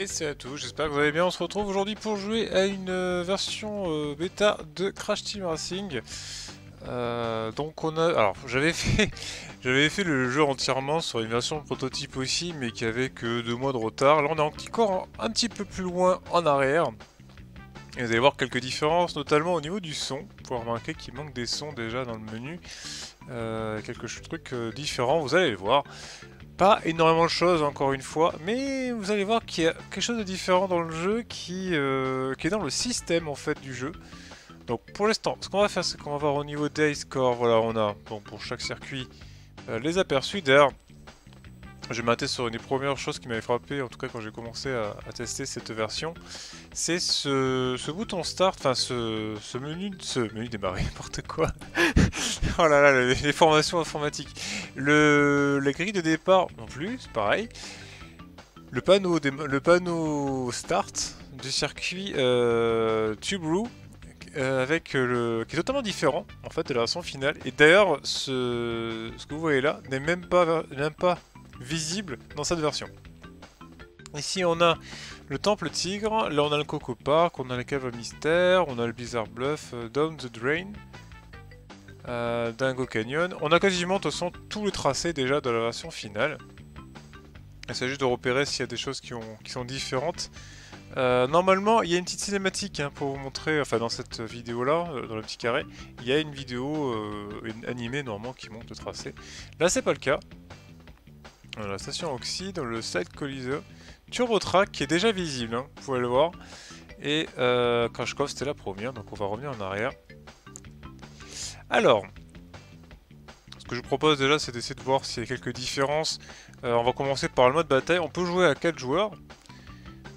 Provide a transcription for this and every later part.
Et c'est à tout, j'espère que vous allez bien. On se retrouve aujourd'hui pour jouer à une euh, version euh, bêta de Crash Team Racing. Euh, donc on a... Alors j'avais fait... J'avais fait le jeu entièrement sur une version prototype aussi, mais qui avait que deux mois de retard. Là on est encore un petit peu plus loin en arrière. Et vous allez voir quelques différences, notamment au niveau du son. Vous pouvez remarquer qu'il manque des sons déjà dans le menu. quelques trucs différents, vous allez le voir. Pas énormément de choses encore une fois, mais vous allez voir qu'il y a quelque chose de différent dans le jeu qui, euh, qui est dans le système en fait du jeu. Donc pour l'instant, ce qu'on va faire, c'est qu'on va voir au niveau des scores, voilà, on a pour chaque circuit euh, les aperçus. D'ailleurs, j'ai maté sur une des premières choses qui m'avait frappé, en tout cas quand j'ai commencé à, tester cette version, c'est ce, bouton start, enfin ce, menu, ce menu démarrer, n'importe quoi. oh là là, les, formations informatiques. Le, la grille de départ non plus, c'est pareil. Le panneau, le panneau start du circuit euh, euh, avec le qui est totalement différent en fait de la version finale. Et d'ailleurs, ce, ce que vous voyez là n'est même pas, même pas visible dans cette version. Ici on a le temple tigre, là on a le Coco Park, on a la cave mystère, on a le Blizzard Bluff, euh, Down the Drain, euh, Dingo Canyon. On a quasiment de toute façon tous les tracés déjà de la version finale. Il s'agit de repérer s'il y a des choses qui sont différentes. Euh, normalement, il y a une petite cinématique hein, pour vous montrer, enfin dans cette vidéo là, dans le petit carré, il y a une vidéo animée normalement qui montre le tracé. Là c'est pas le cas, la station Oxide, le side Coliseo, Turbo Track qui est déjà visible, hein, vous pouvez le voir. Et euh, Crashcraft c'était la première, donc on va revenir en arrière. Alors, ce que je vous propose déjà c'est d'essayer de voir s'il y a quelques différences. Euh, on va commencer par le mode bataille, on peut jouer à 4 joueurs.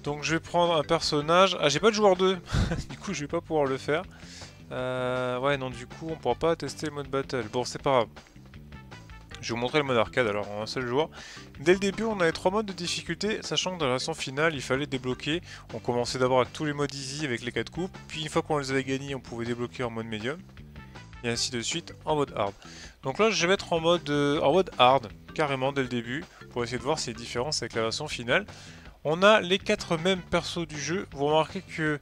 Donc je vais prendre un personnage... Ah j'ai pas de joueur 2, du coup je vais pas pouvoir le faire. Euh, ouais non du coup on pourra pas tester le mode battle. Bon c'est pas grave. Je vais vous montrer le mode arcade alors en un seul joueur. Dès le début on avait trois modes de difficulté, sachant que dans la version finale il fallait débloquer. On commençait d'abord avec tous les modes easy avec les 4 coupes, puis une fois qu'on les avait gagnés on pouvait débloquer en mode medium. Et ainsi de suite en mode hard. Donc là je vais mettre en mode, euh, en mode hard, carrément dès le début, pour essayer de voir s'il y a différence avec la version finale. On a les 4 mêmes persos du jeu. Vous remarquez que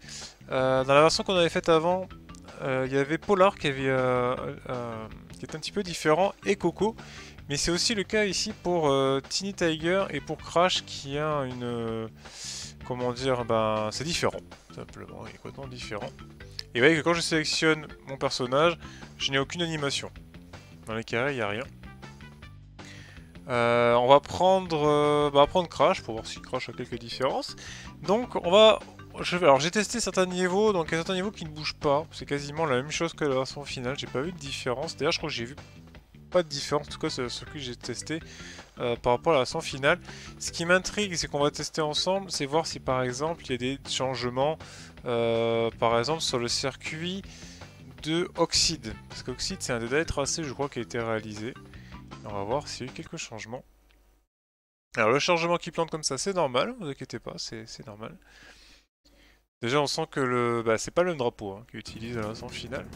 euh, dans la version qu'on avait faite avant, euh, il y avait Polar qui, avait, qui est un petit peu différent et Coco. Mais c'est aussi le cas ici pour euh, Tiny Tiger et pour Crash qui a une... Euh, comment dire Ben c'est différent, simplement, il est complètement différent. Et vous voyez que quand je sélectionne mon personnage, je n'ai aucune animation. Dans les carrés, il n'y a rien. Euh, on va prendre, bah, prendre Crash pour voir si Crash a quelques différences. Donc on va... alors j'ai testé certains niveaux, donc il y a certains niveaux qui ne bougent pas. C'est quasiment la même chose que la version finale, j'ai pas vu de différence. D'ailleurs je crois que j'ai vu pas de différence, en tout cas sur ce que j'ai testé euh, par rapport à la version finale. Ce qui m'intrigue, c'est qu'on va tester ensemble, c'est voir si par exemple il y a des changements, euh, par exemple sur le circuit de Oxide. Parce qu'Oxide c'est un derniers tracés je crois qui a été réalisé. On va voir s'il y a eu quelques changements. Alors le changement qui plante comme ça c'est normal, ne vous inquiétez pas, c'est normal. Déjà on sent que le, bah, c'est pas le même drapeau hein, qui utilise la version finale.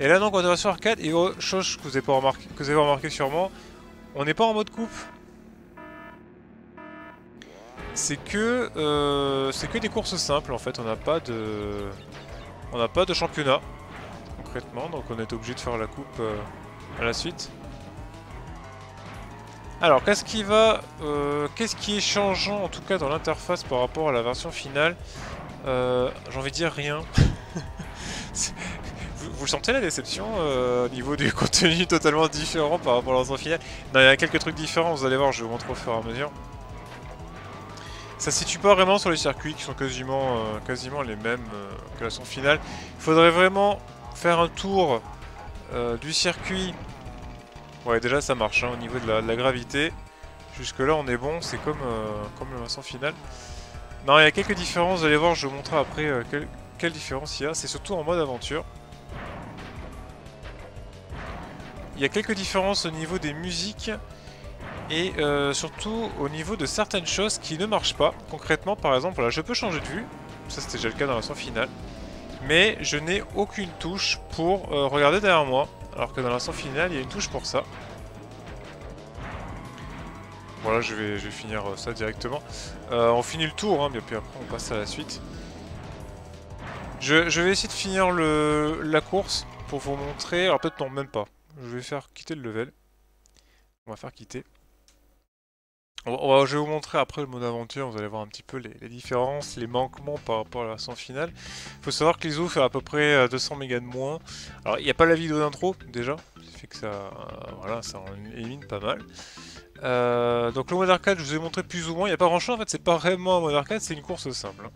Et là donc on est sur arcade et chose que vous avez pas remarqué, que vous avez remarqué sûrement, on n'est pas en mode coupe. C'est que euh, c'est que des courses simples en fait, on n'a pas de on n'a pas de championnat concrètement, donc on est obligé de faire la coupe euh, à la suite. Alors, qu'est-ce qui va... Euh, qu'est-ce qui est changeant, en tout cas, dans l'interface par rapport à la version finale? J'ai envie de dire rien. vous, vous, sentez la déception euh, au niveau du contenu totalement différent par rapport à version finale Non, il y a quelques trucs différents, vous allez voir, je vous montrer au fur et à mesure. Ça se situe pas vraiment sur les circuits qui sont quasiment, euh, quasiment les mêmes euh, que la version finale. Il faudrait vraiment faire un tour du circuit Ouais, déjà ça marche hein, au niveau de la, gravité. Jusque là on est bon, c'est comme, comme version finale. Non, il y a quelques différences, vous allez voir, je vous montrer après quelle différence il y a. C'est surtout en mode aventure. Il y a quelques différences au niveau des musiques et euh, surtout au niveau de certaines choses qui ne marchent pas. Concrètement, par exemple, voilà, je peux changer de vue. Ça c'était déjà le cas dans la version finale. Mais je n'ai aucune touche pour euh, regarder derrière moi. Alors que dans version finale, il y a une touche pour ça. Voilà, je vais, je vais finir euh, ça directement. On finit le tour, hein, bien puis après on passe à la suite. Je, vais essayer de finir la course pour vous montrer. Alors peut-être non, même pas. Je vais faire quitter le level. On va faire quitter. Je vais vous montrer après le mode aventure, vous allez voir un petit peu les, différences, les manquements par rapport à la version finale. Il faut savoir que l'ISO fait à peu près euh, 200 mégas de moins. Alors il n'y a pas la vidéo d'intro déjà, qui fait que ça, euh, voilà, ça en élimine pas mal. Euh, donc le mode arcade, je vous ai montré plus ou moins, il n'y a pas grand chose en fait, c'est pas vraiment un mode arcade, c'est une course simple. hein.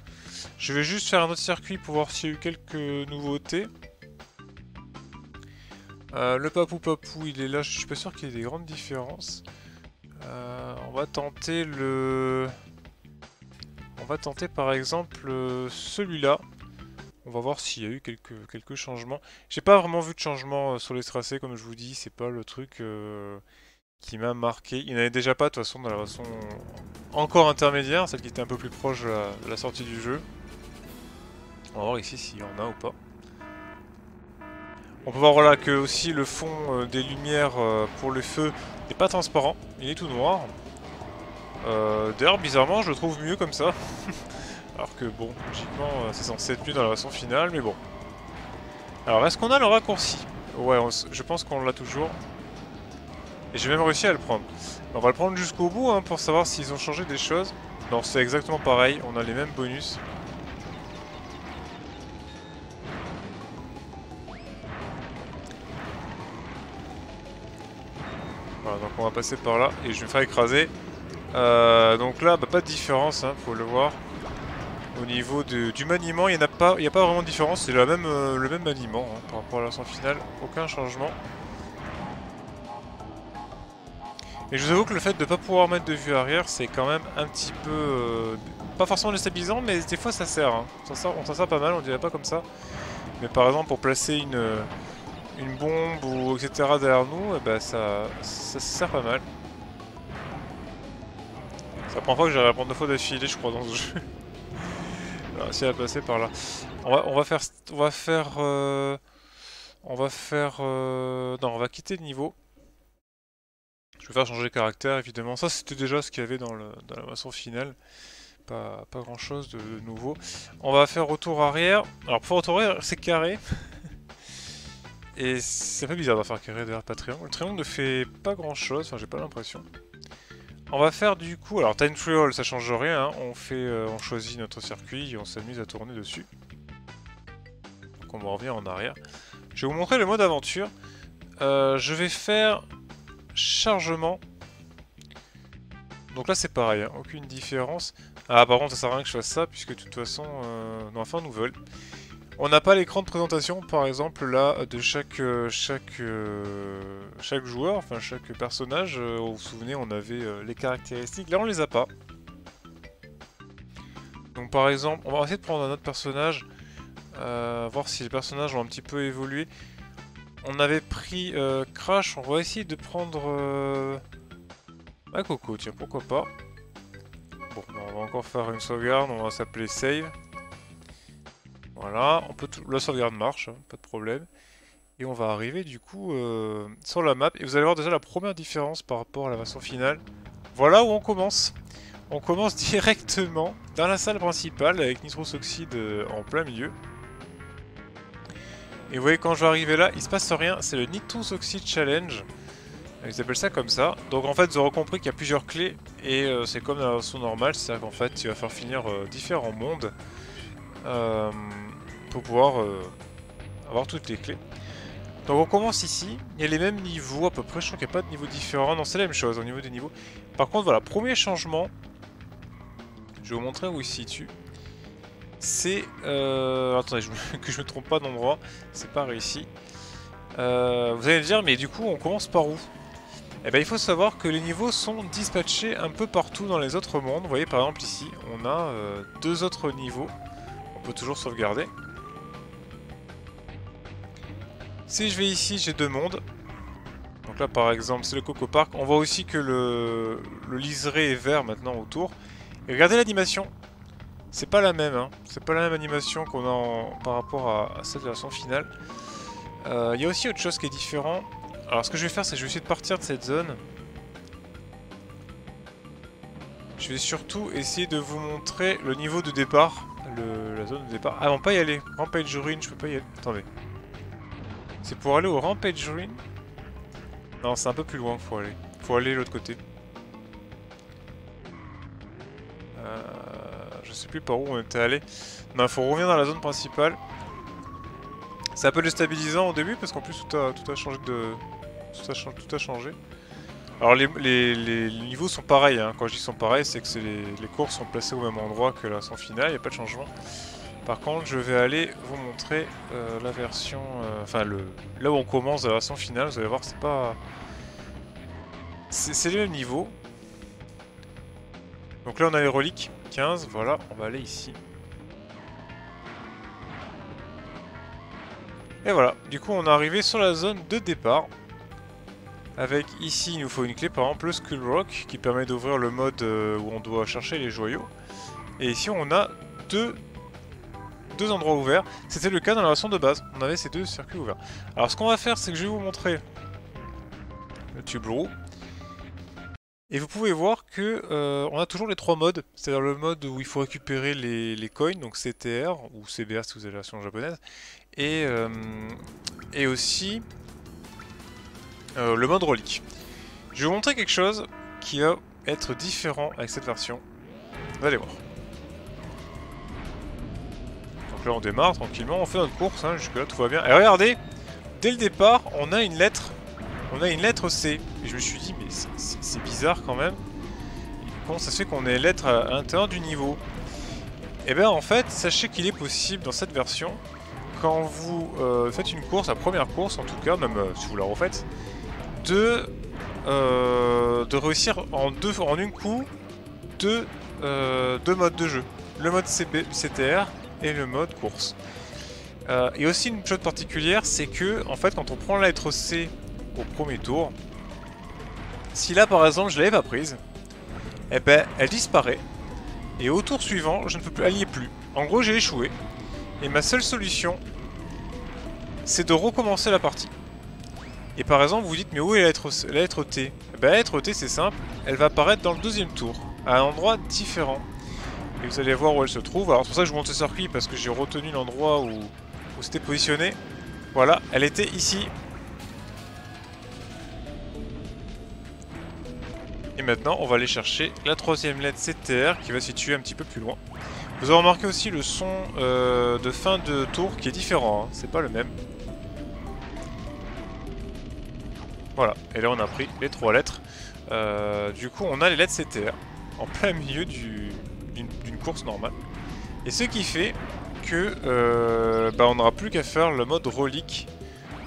Je vais juste faire un autre circuit pour voir s'il y a eu quelques nouveautés. Euh, le papou papou, il est là, je suis pas sûr qu'il y ait des grandes différences. Euh, on va tenter le... On va tenter par exemple euh, celui-là. On va voir s'il y a eu quelques, quelques changements. J'ai pas vraiment vu de changement sur les tracés, comme je vous dis, c'est pas le truc qui m'a marqué. Il n'y en avait déjà pas de toute façon dans la version encore intermédiaire, celle qui était un peu plus proche de la sortie du jeu. On va voir ici s'il y en a ou pas. On peut voir voilà, que aussi le fond euh, des lumières euh, pour le feu n'est pas transparent, il est tout noir. Euh, D'ailleurs, bizarrement, je le trouve mieux comme ça. Alors que bon, logiquement, c'est censé être mieux dans la version finale, mais bon. Alors, est-ce qu'on a le raccourci? Ouais, on je pense qu'on l'a toujours. Et j'ai même réussi à le prendre. On va le prendre jusqu'au bout hein, pour savoir s'ils ont changé des choses. Non, c'est exactement pareil, on a les mêmes bonus. Passer par là et je vais me faire écraser. Euh, donc là, bah, pas de différence, hein, faut le voir. Au niveau du maniement, il n'y a, pas- y a pas vraiment de différence, c'est même, euh, le même maniement hein, par rapport à la version finale, aucun changement. Et je vous avoue que le fait de ne pas pouvoir mettre de vue arrière, c'est quand même un petit peu... euh, pas forcément déstabilisant, mais des fois ça sert. hein. Ça sert- on s'en sert pas mal, on dirait pas comme ça. Mais par exemple, pour placer une, une bombe ou etc. derrière nous, eh ben, ça, ça se sert pas mal. La première fois que j'arrive à prendre deux fois d'affilée, je crois, dans ce jeu. J'ai réussi à passer par là. On va, on va faire... On va faire... euh, on va faire... euh, Non, on va quitter le niveau. Je vais faire changer de caractère, évidemment. Ça, c'était déjà ce qu'il y avait dans, le, dans la version finale. Pas, pas grand chose de, de nouveau. On va faire retour arrière. Alors, pour retour arrière, c'est carré. Et c'est peu bizarre de faire carré derrière pas triangle. Le triangle ne fait pas grand chose, enfin, j'ai pas l'impression. On va faire du coup. Alors, time trial, ça change rien. hein. On, fait, euh, on choisit notre circuit et on s'amuse à tourner dessus. Donc, on va revenir en arrière. Je vais vous montrer le mode aventure. Euh, je vais faire chargement. Donc là c'est pareil, hein, aucune différence. Ah par contre ça sert à rien que je fasse ça puisque de toute façon, euh, non enfin. On n'a pas l'écran de présentation par exemple là de chaque euh, chaque euh, chaque joueur, enfin chaque personnage. Euh, vous vous souvenez on avait les caractéristiques, là on les a pas. Donc par exemple, on va essayer de prendre un autre personnage, voir si les personnages ont un petit peu évolué. On avait pris Crash, on va essayer de prendre euh... Coco, tiens, pourquoi pas. Bon, on va encore faire une sauvegarde, on va s'appeler Save. Voilà, on peut la sauvegarde marche, hein, pas de problème. Et on va arriver du coup euh, sur la map, et vous allez voir déjà la première différence par rapport à la version finale. Voilà où on commence. On commence directement dans la salle principale avec Nitrous Oxide euh, en plein milieu. Et vous voyez, quand je vais arriver là, il se passe rien. C'est le Nitrous Oxide Challenge. Ils appellent ça comme ça. Donc en fait, vous aurez compris qu'il y a plusieurs clés. Et euh, c'est comme dans la version normale. C'est-à-dire qu'en fait, tu vas faire finir euh, différents mondes. Euh, pour pouvoir avoir toutes les clés. Donc on commence ici. Il y a les mêmes niveaux à peu près. Je crois qu'il n'y a pas de niveau différent. Non, c'est la même chose au niveau des niveaux. Par contre, voilà, premier changement. Je vais vous montrer où il se situe c'est... Euh... Attendez, que je me trompe pas d'endroit. C'est par ici. Euh, vous allez me dire, mais du coup, on commence par où? Eh bien, il faut savoir que les niveaux sont dispatchés un peu partout dans les autres mondes. Vous voyez, par exemple, ici, on a euh, deux autres niveaux. On peut toujours sauvegarder. Si je vais ici, j'ai deux mondes. Donc là, par exemple, c'est le Coco Park. On voit aussi que le, liseré est vert maintenant autour. Et regardez l'animation. C'est pas la même, hein. c'est pas la même animation qu'on a par rapport à, cette version finale. Il euh, y a aussi autre chose qui est différent. Alors ce que je vais faire, c'est que je vais essayer de partir de cette zone. Je vais surtout essayer de vous montrer le niveau de départ, la zone de départ. Ah non, pas y aller. Rampage Ruin, je peux pas y aller. Attendez. C'est pour aller au Rampage Ruin Non, c'est un peu plus loin qu'il faut aller. Faut aller de l'autre côté. je sais plus par où on était allé. Non, il faut revenir dans la zone principale. C'est un peu déstabilisant au début parce qu'en plus tout a, tout a changé de... Tout a, tout a changé. Alors les, niveaux sont pareils, hein. quand je dis sont pareils, c'est que les, les, courses sont placées au même endroit que la son finale, il n'y a pas de changement. Par contre, je vais aller vous montrer euh, la version... Euh, enfin, le là où on commence la version finale, vous allez voir, c'est pas... C'est les mêmes niveaux. Donc là, on a les reliques. 15, voilà, on va aller ici. Et voilà, du coup on est arrivé sur la zone de départ. Avec ici, il nous faut une clé, par exemple le Skull Rock, qui permet d'ouvrir le mode euh, où on doit chercher les joyaux. Et ici on a deux, deux endroits ouverts. C'était le cas dans la version de base, on avait ces deux circuits ouverts. Alors ce qu'on va faire, c'est que je vais vous montrer le tube roux. Et vous pouvez voir que euh, on a toujours les trois modes, c'est-à-dire le mode où il faut récupérer les, coins, donc CTR ou CBR si vous avez la version japonaise, et, euh, et aussi euh, le mode relique. Je vais vous montrer quelque chose qui va être différent avec cette version. Vous allez voir. Là on démarre tranquillement, on fait notre course, hein, jusque là tout va bien. Et regardez, dès le départ, on a une lettre on a une lettre C. Et je me suis dit, mais c'est bizarre quand même. Comment ça se fait qu'on ait lettre à, l'intérieur du niveau? Et eh bien en fait, sachez qu'il est possible dans cette version, quand vous euh, faites une course, la première course en tout cas, même euh, si vous la refaites, de, euh, de réussir en, deux, en une coup deux, deux modes de jeu. Le mode CTR et le mode course. et aussi une chose particulière, c'est que en fait quand on prend la lettre C au premier tour. Si là par exemple je l'avais pas prise, eh ben elle disparaît. Et au tour suivant, je ne peux plus, elle plus. En gros j'ai échoué. Et ma seule solution, c'est de recommencer la partie. Et par exemple, vous dites, mais où est la lettre, T? Eh ben, La lettre T, c'est simple, elle va apparaître dans le deuxième tour, à un endroit différent. Et vous allez voir où elle se trouve. Alors c'est pour ça que je vous montre ce circuit, parce que j'ai retenu l'endroit où, où c'était positionné. Voilà, elle était ici, Et maintenant, on va aller chercher la troisième lettre CTR qui va se situer un petit peu plus loin. Vous avez remarqué aussi le son euh, de fin de tour qui est différent, hein. c'est pas le même. Voilà, et là on a pris les trois lettres. Euh, du coup, on a les lettres CTR en plein milieu d'une course normale. Et ce qui fait que euh, bah, on n'aura plus qu'à faire le mode relique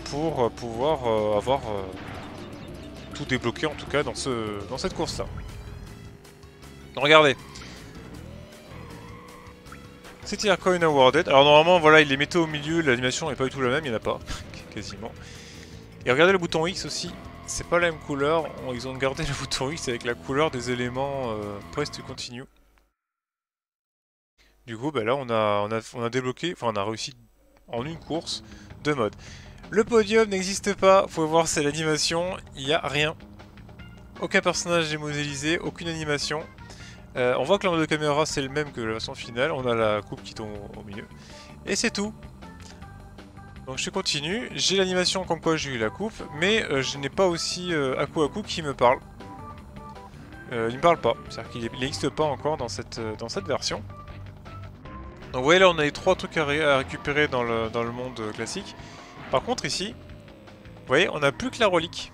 pour pouvoir avoir tout débloqué en tout cas dans, ce, dans cette course là. Regardez. C'était Coin Awarded. Alors normalement voilà il les mettait au milieu, l'animation n'est pas du tout la même, il n'y en a pas, quasiment. Et regardez le bouton X aussi, c'est pas la même couleur, ils ont gardé le bouton X avec la couleur des éléments euh, to Continue. Du coup bah là on a, débloqué, enfin on a réussi en une course deux modes. Le podium n'existe pas, faut voir c'est l'animation, il n'y a rien. Aucun personnage n'est modélisé, aucune animation. Euh, on voit que l'angle de caméra c'est le même que la version finale, on a la coupe qui tombe au milieu. Et c'est tout. Donc je continue, j'ai l'animation comme quoi j'ai eu la coupe, mais euh, je n'ai pas aussi euh, Aku Aku qui me parle. Euh, il me parle pas, c'est-à-dire qu'il n'existe pas encore dans cette version. Donc vous voyez là on a les trois trucs à, récupérer dans le, dans le monde classique. Par contre ici, vous voyez on n'a plus que la relique.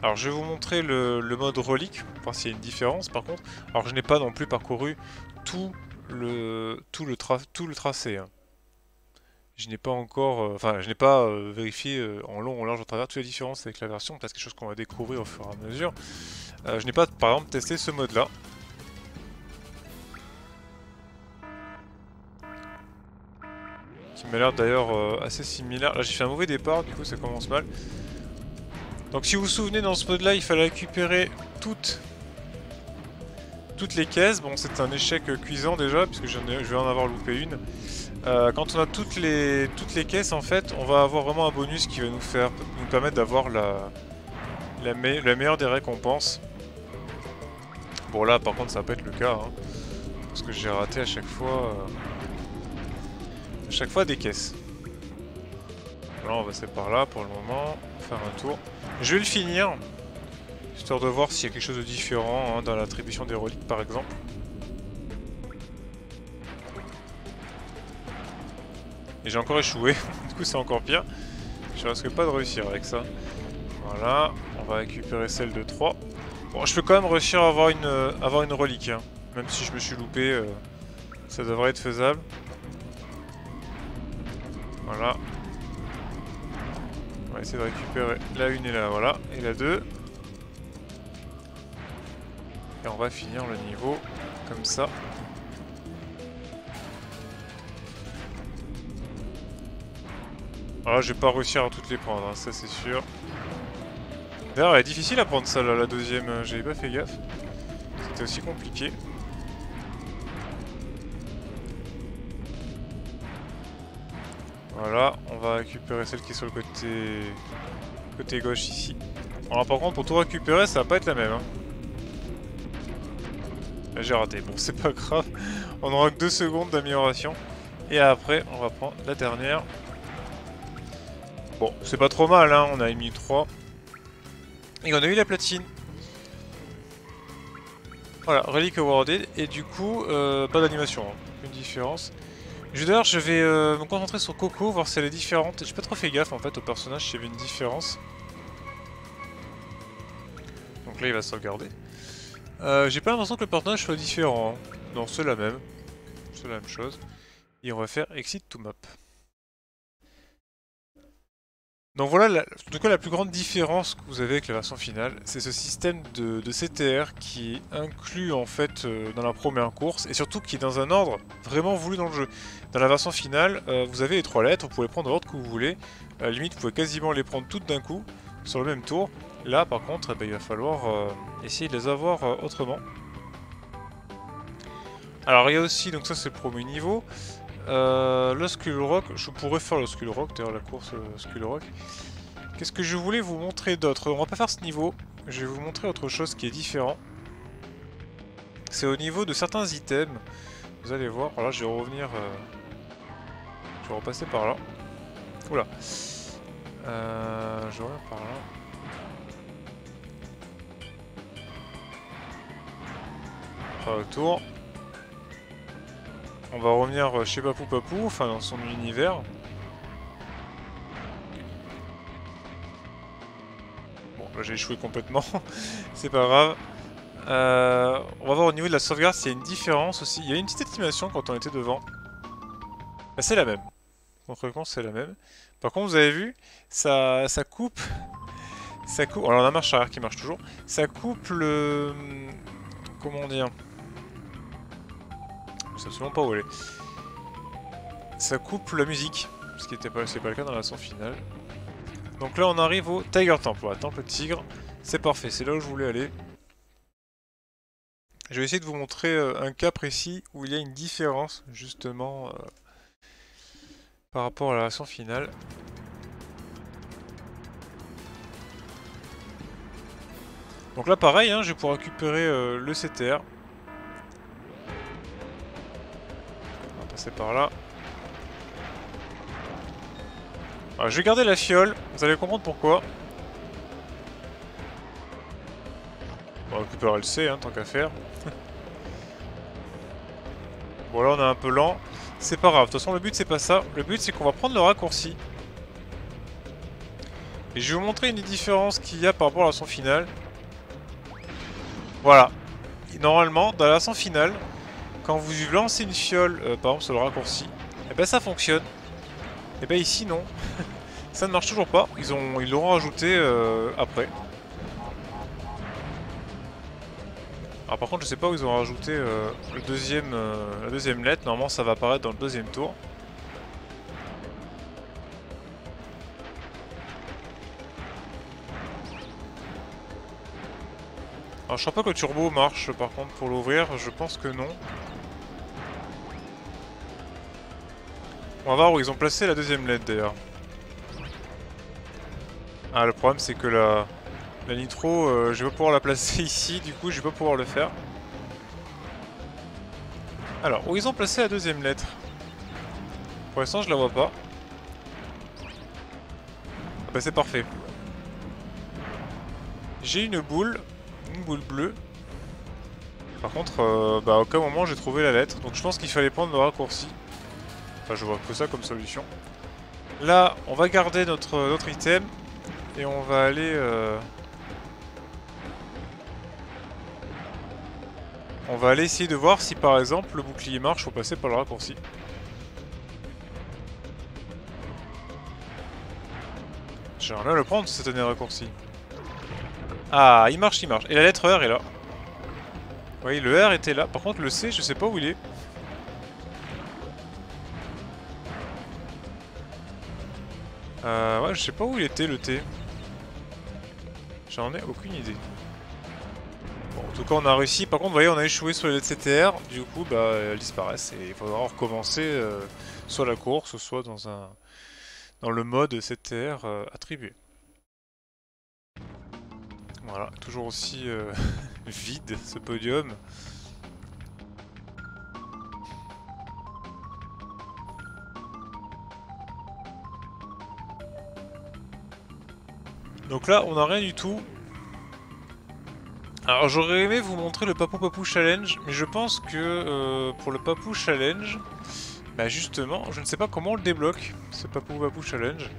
Alors je vais vous montrer le, mode relique, pour voir s'il y a une différence par contre. Alors je n'ai pas non plus parcouru tout le, tout le, tout le tracé. Hein. Je n'ai pas encore, euh, enfin je n'ai pas euh, vérifié euh, en long, en large, en travers toutes les différences avec la version, peut-être quelque chose qu'on va découvrir au fur et à mesure. je n'ai pas par exemple testé ce mode là. Qui m'a l'air d'ailleurs assez similaire. Là j'ai fait un mauvais départ, du coup ça commence mal. Donc si vous vous souvenez, dans ce mode-là, il fallait récupérer toutes, toutes les caisses. Bon, c'est un échec cuisant déjà, puisque je vais en avoir loupé une. Euh, quand on a toutes les, toutes les caisses, en fait, on va avoir vraiment un bonus qui va nous, faire, nous permettre d'avoir la, la, meilleure des récompenses. Bon là, par contre, ça va pas être le cas, hein, parce que j'ai raté à chaque fois, euh, chaque fois des caisses. Là, on va passer par là pour le moment, faire un tour. Je vais le finir, histoire de voir s'il y a quelque chose de différent hein, dans l'attribution des reliques par exemple. Et j'ai encore échoué, du coup c'est encore pire. Je risque pas de réussir avec ça. Voilà, on va récupérer celle de 3. Bon, je peux quand même réussir à avoir une, avoir une relique, hein. même si je me suis loupé, euh, ça devrait être faisable. Voilà, on va essayer de récupérer la 1 et la voilà, et la 2. Et on va finir le niveau comme ça. Alors je vais pas réussir à toutes les prendre, hein, ça c'est sûr. D'ailleurs elle est difficile à prendre ça là, la deuxième, euh, j'avais pas fait gaffe. C'était aussi compliqué. Voilà, on va récupérer celle qui est sur le côté, gauche ici. Alors par contre, pour tout récupérer, ça va pas être la même. Hein. J'ai raté, bon c'est pas grave. On aura que 2 secondes d'amélioration. Et après, on va prendre la dernière. Bon, c'est pas trop mal, hein. on a mis 3. Et on a eu la platine. Voilà, relique awarded. Et du coup, euh, pas d'animation, hein. une différence. D'ailleurs, je vais euh, me concentrer sur Coco, voir si elle est différente. J'ai pas trop fait gaffe en fait au personnage s'il y avait une différence. Donc là, il va sauvegarder. Euh, J'ai pas l'impression que le personnage soit différent. Hein. Non, c'est la même. C'est la même chose. Et on va faire Exit to Map. Donc voilà, la, en tout cas la plus grande différence que vous avez avec la version finale, c'est ce système de, CTR qui est inclus en fait euh, dans la première course et surtout qui est dans un ordre vraiment voulu dans le jeu. Dans la version finale, euh, vous avez les trois lettres, vous pouvez prendre l'ordre que vous voulez, à la limite vous pouvez quasiment les prendre toutes d'un coup sur le même tour. Là par contre, eh ben, il va falloir euh, essayer de les avoir autrement. Alors il y a aussi, donc ça c'est le premier niveau, euh, le Skull Rock, je pourrais faire le Skull Rock, d'ailleurs la course euh, Skull Rock. Qu'est-ce que je voulais vous montrer d'autre? On va pas faire ce niveau, je vais vous montrer autre chose qui est différent. C'est au niveau de certains items. Vous allez voir, là je vais revenir... Euh, je vais repasser par là. Oula. Euh, je reviens par là. Pas autour. On va revenir chez Papou Papou, enfin dans son univers. Bon, là j'ai échoué complètement, c'est pas grave. Euh, on va voir au niveau de la sauvegarde s'il y a une différence aussi. Il y a une petite estimation quand on était devant. Bah, c'est la même. Concrètement, c'est la même. Par contre, vous avez vu, ça, ça coupe... Ça coupe... Alors, on a marche arrière qui marche toujours. Ça coupe le... Comment dire je absolument pas où aller. Ça coupe la musique, ce qui n'était pas, pas le cas dans la version finale. Donc là on arrive au Tiger Temple, voilà, Temple Tigre. C'est parfait, c'est là où je voulais aller. Je vais essayer de vous montrer euh, un cas précis où il y a une différence justement euh, par rapport à la version finale. Donc là pareil, hein, je vais pouvoir récupérer euh, le CTR. Passer par là. Alors, je vais garder la fiole, vous allez comprendre pourquoi. On va récupérer le C, hein, tant qu'à faire. bon là on est un peu lent. C'est pas grave, de toute façon le but c'est pas ça. Le but c'est qu'on va prendre le raccourci. Et je vais vous montrer une des différences qu'il y a par rapport à la son finale. Voilà. normalement, dans la son finale, quand vous lancez une fiole, euh, par exemple sur le raccourci, et eh ben ça fonctionne. Et eh ben ici non. ça ne marche toujours pas. Ils ont, ils l'auront rajouté euh, après. Alors par contre je sais pas où ils ont rajouté euh, le deuxième, la deuxième lettre. Normalement ça va apparaître dans le deuxième tour. Alors je crois pas que le turbo marche par contre pour l'ouvrir, je pense que non. On va voir où ils ont placé la deuxième LED d'ailleurs. Ah le problème c'est que la, nitro, euh, je vais pas pouvoir la placer ici, du coup je vais pas pouvoir le faire. Alors, où ils ont placé la deuxième lettre Pour l'instant je la vois pas. Ah bah c'est parfait. J'ai une boule boule bleue. Par contre, euh, bah, aucun moment j'ai trouvé la lettre. Donc je pense qu'il fallait prendre le raccourci. Enfin, je vois que ça comme solution. Là, on va garder notre, notre item. Et on va aller... Euh, on va aller essayer de voir si par exemple le bouclier marche, faut passer par le raccourci. J'aimerais le prendre c'était un raccourci. Ah, il marche, il marche. Et la lettre R est là. Oui, le R était là. Par contre, le C, je sais pas où il est. je sais pas où il était, le T. J'en ai aucune idée. Bon, en tout cas, on a réussi. Par contre, vous voyez, on a échoué sur les CTR. Du coup, bah, elles disparaissent. Et il faudra recommencer euh, soit la course, soit dans un dans le mode CTR euh, attribué. Voilà, toujours aussi euh, vide ce podium. Donc là, on n'a rien du tout. Alors j'aurais aimé vous montrer le Papou Papou Challenge, mais je pense que euh, pour le Papou Challenge, bah justement, je ne sais pas comment on le débloque, ce Papou Papou Challenge.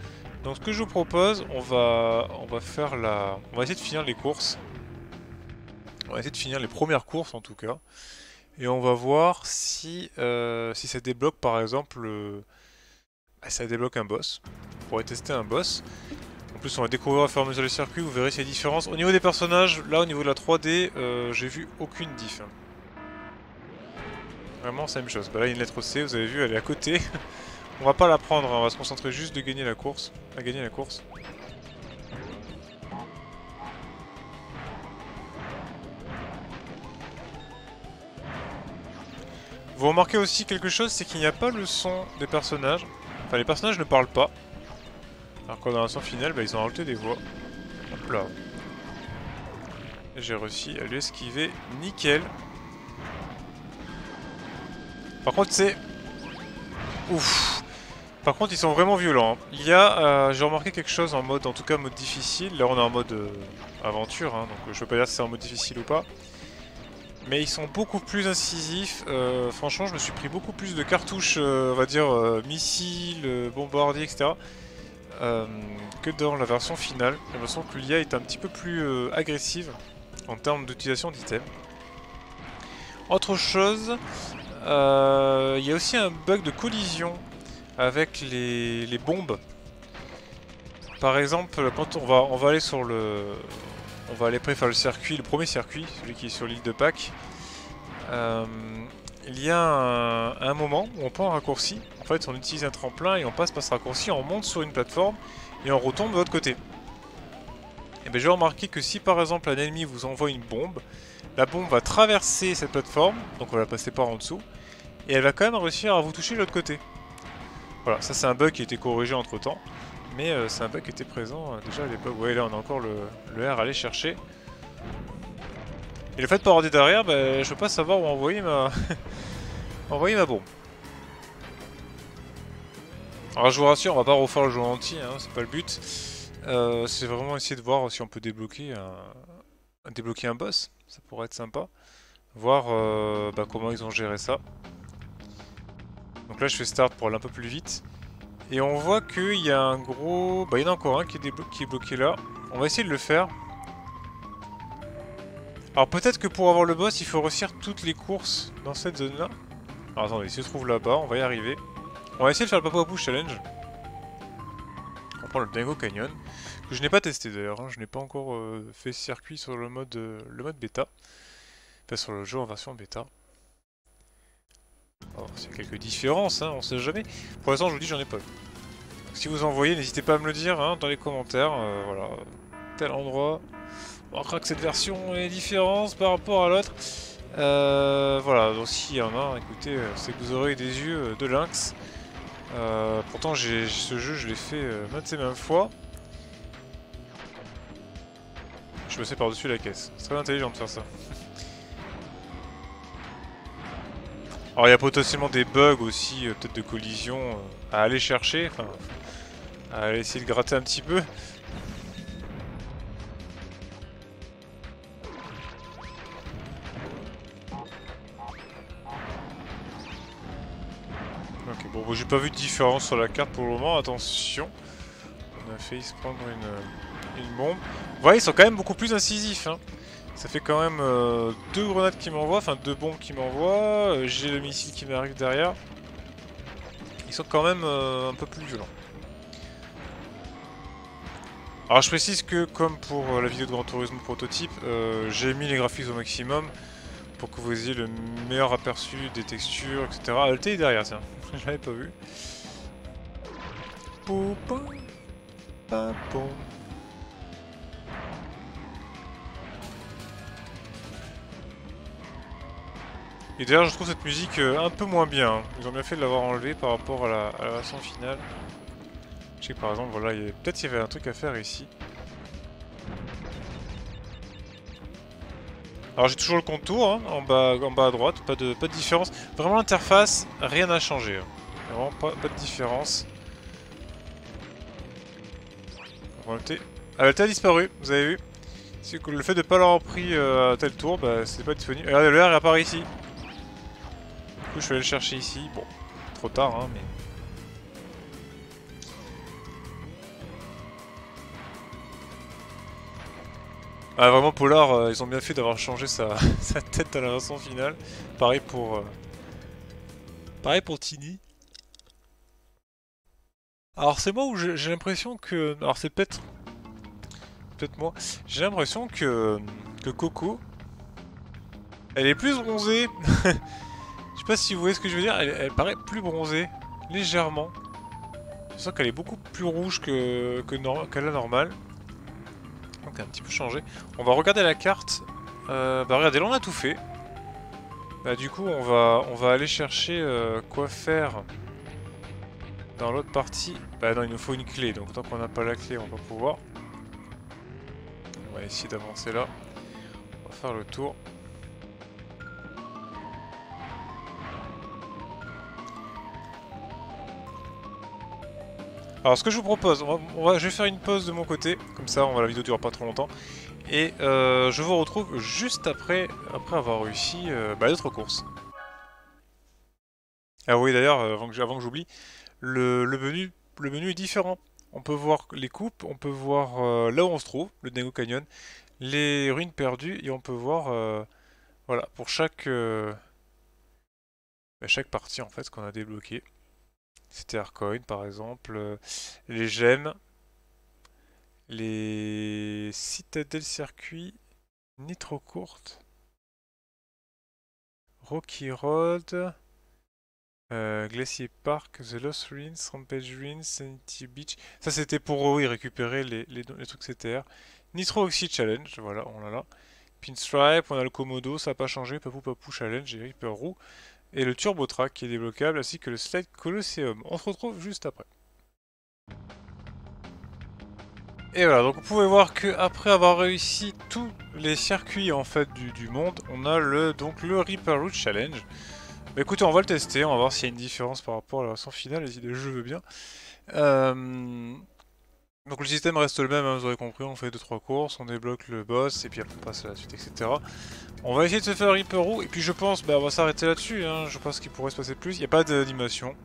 Donc ce que je vous propose, on va, faire la... On va essayer de finir les courses. On va essayer de finir les premières courses en tout cas. Et on va voir si, euh, ça débloque par exemple... Bah, ça débloque un boss. On pourrait tester un boss. Plus on va découvrir à faire mesure le circuit, vous verrez s'il y a différence. Au niveau des personnages, là au niveau de la 3D, euh, j'ai vu aucune diff. Vraiment c'est la même chose. Bah là il y a une lettre C, vous avez vu, elle est à côté. On va pas la prendre, hein. on va se concentrer juste de gagner la course. À gagner la course. Vous remarquez aussi quelque chose, c'est qu'il n'y a pas le son des personnages. Enfin, les personnages ne parlent pas. Alors qu'en dans la finale, bah, ils ont rajouté des voix. Hop là. J'ai réussi à lui esquiver. Nickel. Par contre, c'est... Ouf par contre, ils sont vraiment violents. Hein. Il y a, euh, j'ai remarqué quelque chose en mode, en tout cas mode difficile. Là, on est en mode euh, aventure, hein, donc je peux pas dire si c'est en mode difficile ou pas. Mais ils sont beaucoup plus incisifs. Euh, franchement, je me suis pris beaucoup plus de cartouches, on va dire, missiles, bombardiers, etc. que dans la version finale. J'ai l'impression que l'IA est un petit peu plus agressive en termes d'utilisation d'items. Autre chose, il y a aussi un bug de collision avec les, bombes. Par exemple, quand on va, on va aller sur le... On va aller préférer le circuit, le premier circuit, celui qui est sur l'île de Pâques. Euh, il y a un, moment où on prend un raccourci. En fait, on utilise un tremplin et on passe par ce raccourci, on monte sur une plateforme et on retombe de l'autre côté. Et bien, j'ai remarqué que si par exemple un ennemi vous envoie une bombe, la bombe va traverser cette plateforme, donc on va la passer par en dessous, et elle va quand même réussir à vous toucher de l'autre côté. Voilà, ça c'est un bug qui a été corrigé entre temps. Mais euh, c'est un bug qui était présent euh, déjà à l'époque. Ouais, là on a encore le, R à aller chercher. Et le fait de pas avoir derrière, bah, je peux pas savoir où envoyer ma... envoyer ma bombe. Alors je vous rassure, on va pas refaire le jeu entier, hein, c'est pas le but. Euh, c'est vraiment essayer de voir si on peut débloquer un, débloquer un boss, ça pourrait être sympa. Voir euh, bah, comment ils ont géré ça. Donc là je fais start pour aller un peu plus vite. Et on voit qu'il y a un gros... Bah il y en a encore un qui est, bloqué là. On va essayer de le faire. Alors peut-être que pour avoir le boss, il faut réussir toutes les courses dans cette zone-là. Alors attendez, il se trouve là-bas, on va y arriver. On va essayer de faire le Papa Challenge. On prend le Dingo Canyon, que je n'ai pas testé d'ailleurs, hein. je n'ai pas encore euh, fait circuit sur le mode, euh, le mode bêta. Enfin sur le jeu en version bêta. Alors, c'est quelques différences, hein, on sait jamais. Pour l'instant, je vous dis, j'en ai pas vu. si vous en voyez, n'hésitez pas à me le dire hein, dans les commentaires. Euh, voilà, tel endroit, on croit que cette version est différente par rapport à l'autre. Voilà, donc s'il y en a, écoutez, c'est que vous aurez des yeux de lynx. Pourtant, ce jeu, je l'ai fait maintes et maintes fois. Je me sais par-dessus la caisse. C'est très intelligent de faire ça. Alors il y a potentiellement des bugs aussi, peut-être de collision, à aller chercher, enfin, à aller essayer de gratter un petit peu. J'ai pas vu de différence sur la carte pour le moment, attention. On a failli se prendre une, une bombe. Vous ils sont quand même beaucoup plus incisifs. Hein. Ça fait quand même euh, deux grenades qui m'envoient, enfin deux bombes qui m'envoient. Euh, j'ai le missile qui m'arrive derrière. Ils sont quand même euh, un peu plus violents. Alors je précise que comme pour la vidéo de Grand Tourisme prototype, j'ai mis les graphismes au maximum pour que vous ayez le meilleur aperçu des textures, etc. Ah, le est derrière, tiens. Je l'avais pas vu. Et d'ailleurs, je trouve cette musique euh, un peu moins bien. Ils ont bien fait de l'avoir enlevé par rapport à la, version finale. Je sais que par exemple, voilà, peut-être qu'il y avait un truc à faire ici. Alors j'ai toujours le contour, hein, en, bas, à droite, pas de, différence. Vraiment l'interface, rien n'a changé. Hein. Vraiment pas, de différence. Ah, a disparu, vous avez vu Le fait de pas l'avoir pris euh, à tel tour, bah, c'est pas disponible. Regardez, le R apparaît ici. Du coup, je vais aller le chercher ici. Bon, trop tard, hein, mais... Ah vraiment Polar, euh, ils ont bien fait d'avoir changé sa, tête à la version finale. Pareil pour... Euh, pareil pour Tini. Alors c'est moi où j'ai l'impression que... Alors c'est peut-être... Peut-être moi. J'ai l'impression que... Que Coco... Elle est plus bronzée. je sais pas si vous voyez ce que je veux dire. Elle, paraît plus bronzée. Légèrement. Je sens qu'elle est beaucoup plus rouge que, que, que la normale un petit peu changé. On va regarder la carte. Euh, bah regardez, là on a tout fait. Bah du coup on va on va aller chercher euh, quoi faire dans l'autre partie. Bah non il nous faut une clé, donc tant qu'on n'a pas la clé on va pouvoir. On va essayer d'avancer là. On va faire le tour. Alors ce que je vous propose, on va, je vais faire une pause de mon côté, comme ça on va, la vidéo dure pas trop longtemps. Et euh, je vous retrouve juste après, après avoir réussi euh, bah, d'autres courses. Ah oui d'ailleurs, euh, avant que, j'oublie, le, menu, le menu est différent. On peut voir les coupes, on peut voir là où on se trouve, le Nego Canyon, les ruines perdues, et on peut voir, voilà, pour chaque, bah, chaque partie en fait qu'on a débloqué. C'était Arcoin par exemple. Euh, les gemmes. Les citadelles circuits. Nitro courte. Rocky Road. Euh, Glacier Park, The Lost Ruins, Rampage Ruins, Sanity Beach. Ça c'était pour récupérer les, trucs CTR. Nitro Oxy Challenge, voilà, on l'a là. Pinstripe, on a le Komodo, ça n'a pas changé. Papou Papou Challenge et Reaper Roux et le Turbo Track qui est débloquable, ainsi que le Slide Colosseum. On se retrouve juste après. Et voilà, donc vous pouvez voir que après avoir réussi tous les circuits en fait du, monde, on a le donc le Reaper Route Challenge. Bah écoutez, on va le tester, on va voir s'il y a une différence par rapport à la version finale, et si bien. Euh, donc le système reste le même, hein, vous aurez compris, on fait 2-3 courses, on débloque le boss, et puis après on passe à la suite, etc. On va essayer de se faire Reaper et puis je pense, bah on va s'arrêter là-dessus, hein. je pense qu'il pourrait se passer plus, il n'y a pas d'animation.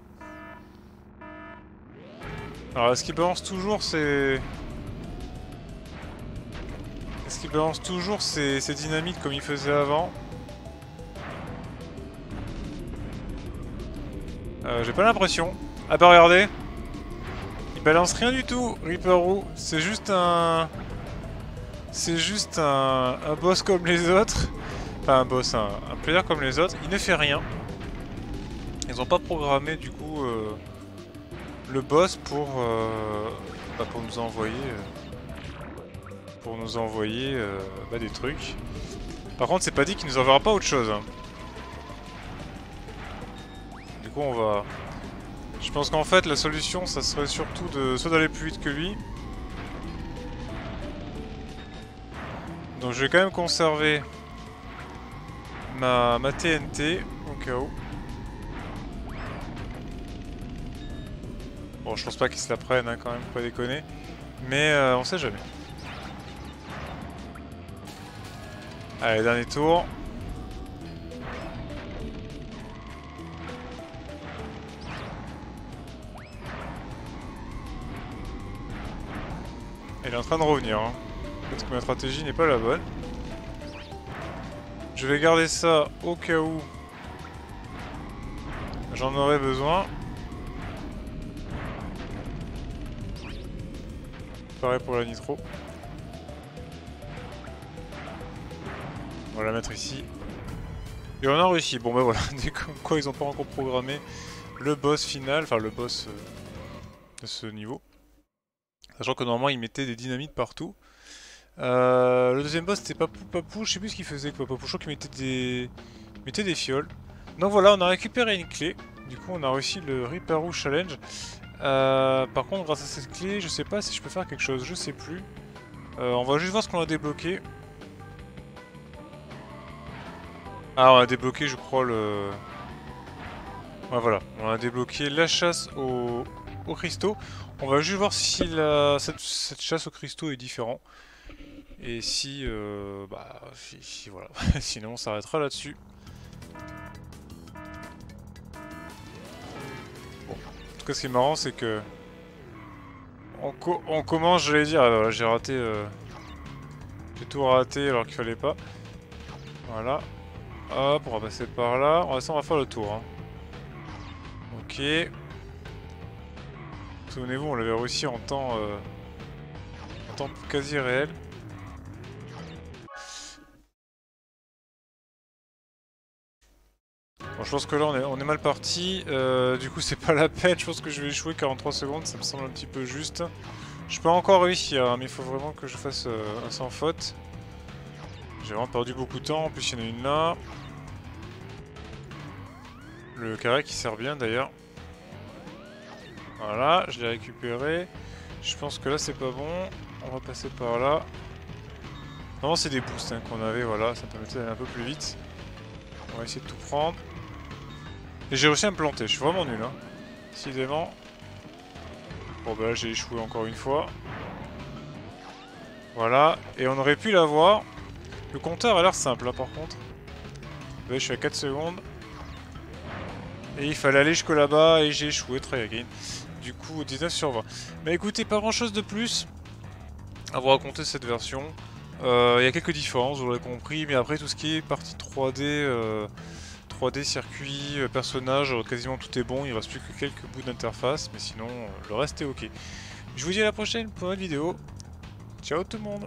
Alors ce qu'il balance toujours c'est... Est-ce qu'il balance toujours ses, dynamites comme il faisait avant? Euh, J'ai pas l'impression. Ah bah regardez Il balance rien du tout, Reaper C'est juste un... C'est juste un... boss comme les autres. Enfin un boss, un, player comme les autres. Il ne fait rien. Ils ont pas programmé du coup euh, le boss pour, euh, bah, pour nous envoyer pour nous envoyer euh, bah, des trucs. Par contre, c'est pas dit qu'il nous enverra pas autre chose. Hein. Du coup, on va... Je pense qu'en fait, la solution, ça serait surtout de soit d'aller plus vite que lui. Donc je vais quand même conserver ma, ma TNT au cas où. Bon, je pense pas qu'ils se la prennent hein, quand même, pas déconner. Mais euh, on sait jamais. Allez, dernier tour. Elle est en train de revenir. Hein. Peut-être que ma stratégie n'est pas la bonne. Je vais garder ça au cas où j'en aurais besoin. Pareil pour la nitro. On va la mettre ici. Et on a réussi. Bon bah voilà, comme quoi ils ont pas encore programmé le boss final, enfin le boss euh, de ce niveau. Sachant que normalement ils mettaient des dynamites partout. Euh, le deuxième boss c'était Papou Papou, je sais plus ce qu'il faisait quoi Papou, je crois qu'il mettait des... mettait des fioles. Donc voilà, on a récupéré une clé. Du coup on a réussi le Reaperoo Challenge. Euh, par contre grâce à cette clé, je sais pas si je peux faire quelque chose, je sais plus. on va juste voir ce qu'on a débloqué. Ah, on a débloqué, je crois, le... Ouais, voilà. On a débloqué la chasse aux, cristaux. On va juste voir si la... cette... chasse aux cristaux est différente. Et si... Euh... Bah, si, voilà. Sinon, on s'arrêtera là-dessus. Bon. En tout cas, ce qui est marrant, c'est que... On, commence, j'allais dire... Ah, j'ai raté... Euh, j'ai tout raté alors qu'il fallait pas. Voilà. Hop, on va passer par là. On va, on va faire le tour. Hein. Ok. Souvenez-vous, on l'avait réussi en temps, euh, en temps quasi réel. Bon, je pense que là on est, mal parti. Euh, du coup, c'est pas la peine. Je pense que je vais échouer 43 secondes. Ça me semble un petit peu juste. Je peux encore réussir, hein, mais il faut vraiment que je fasse euh, un sans faute. J'ai vraiment perdu beaucoup de temps. En plus, il y en a une là. Le carré qui sert bien d'ailleurs. Voilà, je l'ai récupéré. Je pense que là c'est pas bon. On va passer par là. Non, c'est des boosts hein, qu'on avait, voilà, ça permettait d'aller un peu plus vite. On va essayer de tout prendre. Et j'ai réussi à me planter, je suis vraiment nul, hein. Décidément. Bon bah là j'ai échoué encore une fois. Voilà, et on aurait pu l'avoir. Le compteur a l'air simple là par contre. Vous je suis à 4 secondes. Et il fallait aller jusque là-bas et j'ai échoué, try again. Du coup, 19 sur 20. Mais écoutez, pas grand-chose de plus à vous raconter cette version. Euh, il y a quelques différences, vous l'aurez compris, mais après tout ce qui est partie 3D, 3D euh, circuit, euh, personnage, quasiment tout est bon, il reste plus que quelques bouts d'interface, mais sinon le reste est ok. Je vous dis à la prochaine pour une vidéo. Ciao tout le monde